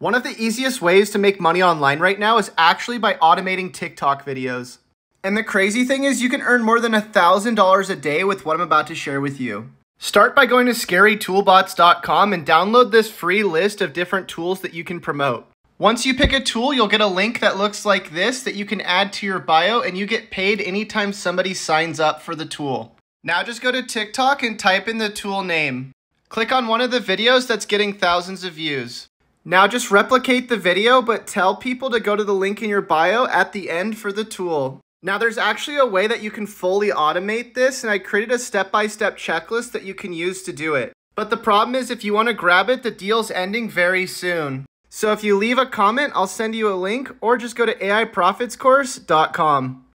One of the easiest ways to make money online right now is actually by automating TikTok videos. And the crazy thing is you can earn more than $1,000 a day with what I'm about to share with you. Start by going to scarytoolbots.com and download this free list of different tools that you can promote. Once you pick a tool, you'll get a link that looks like this that you can add to your bio and you get paid anytime somebody signs up for the tool. Now just go to TikTok and type in the tool name. Click on one of the videos that's getting thousands of views. Now just replicate the video, but tell people to go to the link in your bio at the end for the tool. Now there's actually a way that you can fully automate this, and I created a step-by-step checklist that you can use to do it. But the problem is if you want to grab it, the deal's ending very soon. So if you leave a comment, I'll send you a link, or just go to AIProfitsCourse.com.